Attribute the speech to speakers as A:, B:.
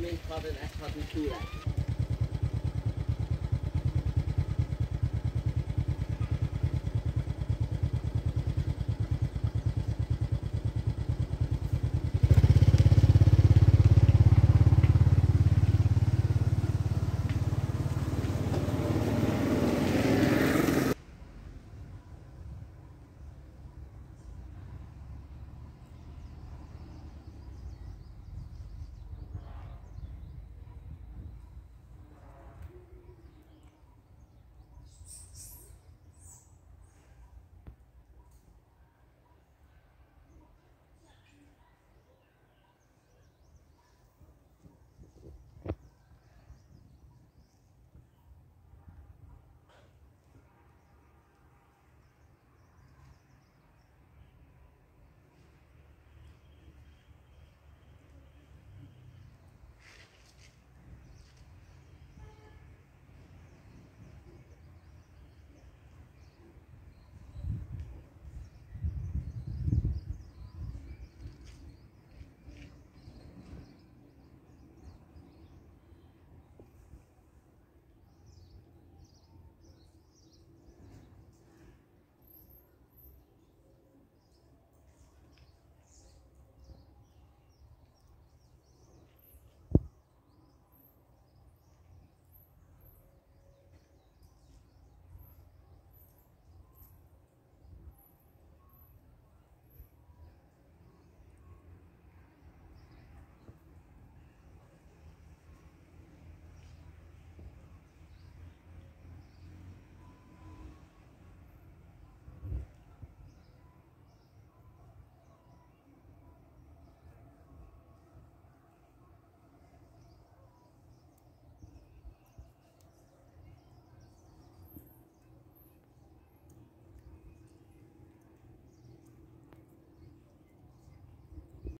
A: 面靠的来靠出去了。